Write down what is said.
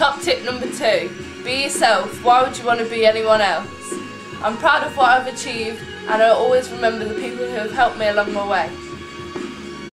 Top tip number two be yourself. Why would you want to be anyone else? I'm proud of what I've achieved and I always remember the people who have helped me along my way.